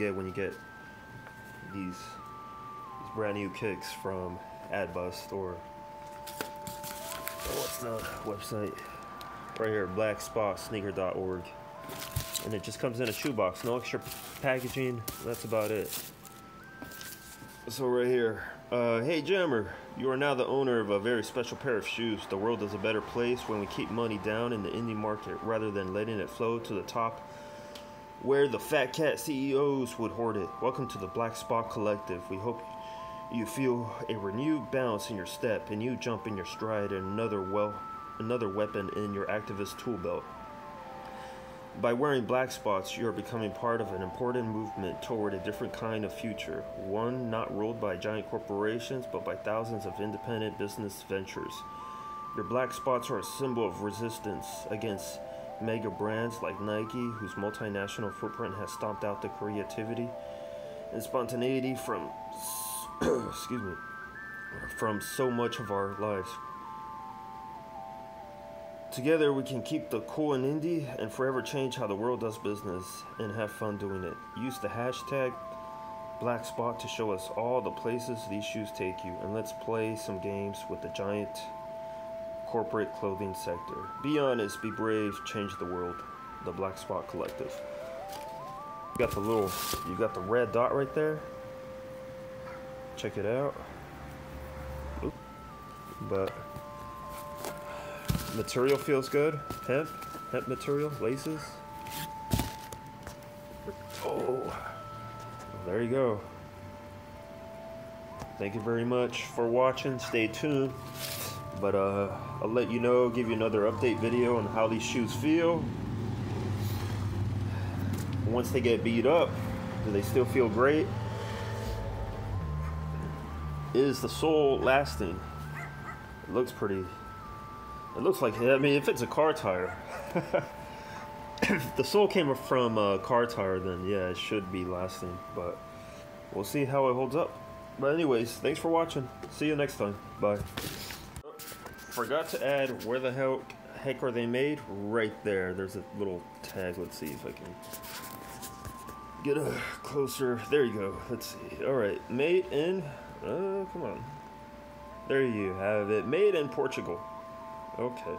get when you get these these brand new kicks from Adbusters oh, what's the website? Right here, blackspotsneaker.org. And it just comes in a shoebox, no extra packaging. That's about it. So right here, uh, hey Jammer, you are now the owner of a very special pair of shoes. The world is a better place when we keep money down in the indie market rather than letting it flow to the top where the fat cat CEOs would hoard it. Welcome to the Black Spot Collective. We hope you feel a renewed bounce in your step and you jump in your stride and another well another weapon in your activist tool belt. By wearing black spots, you are becoming part of an important movement toward a different kind of future, one not ruled by giant corporations but by thousands of independent business ventures. Your black spots are a symbol of resistance against mega brands like Nike, whose multinational footprint has stomped out the creativity and spontaneity from excuse me from so much of our lives. Together, we can keep the cool and indie and forever change how the world does business and have fun doing it. Use the hashtag Black Spot to show us all the places these shoes take you, and let's play some games with the giant corporate clothing sector. Be honest, be brave, change the world. The Black Spot Collective. You got the little, you got the red dot right there. Check it out. Oop. But material feels good. Hemp, hemp material, laces. Oh, there you go. Thank you very much for watching. Stay tuned. But uh, I'll let you know, give you another update video on how these shoes feel. Once they get beat up, do they still feel great? Is the sole lasting? It looks pretty. It looks like, I mean, if it's a car tire. if the sole came from a car tire, then yeah, it should be lasting. But we'll see how it holds up. But anyways, thanks for watching. See you next time. Bye forgot to add where the hell heck are they made? Right there. There's a little tag. Let's see if I can get a closer. There you go. Let's see. All right, made in. Uh, come on. There you have it. Made in Portugal. Okay.